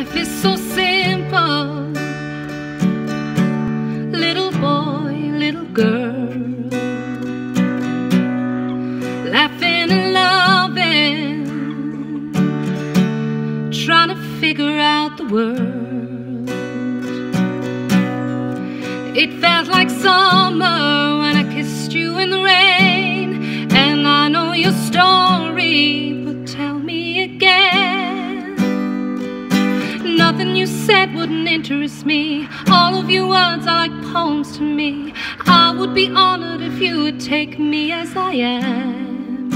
Life is so simple. Little boy, little girl. Laughing and loving. Trying to figure out the world. It felt like summer wouldn't interest me. All of your words are like poems to me. I would be honored if you would take me as I am.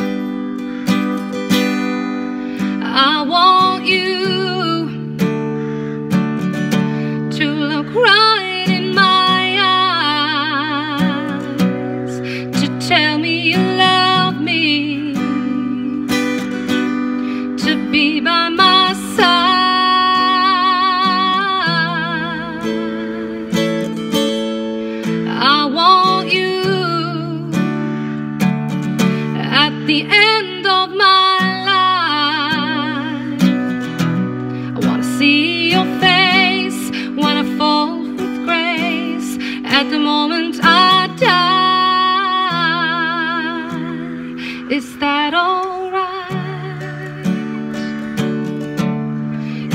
I want you to look right in my eyes, to tell me you love me, to be by my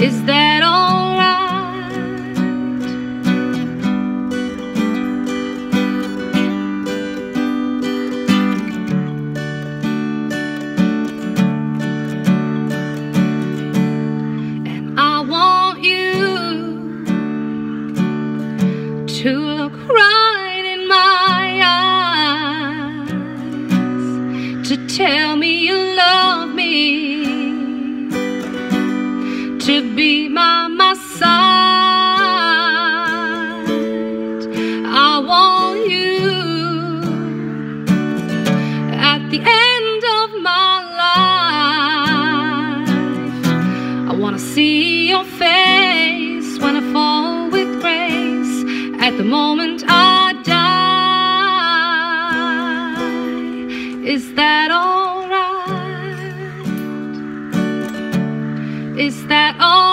Is that alright? And I want you to look right in my eyes, to tell me you love me, to be by my side. I want you at the end of my life. I wanna see your face when I fall with grace. At the moment I die, is that alright? Is that alright?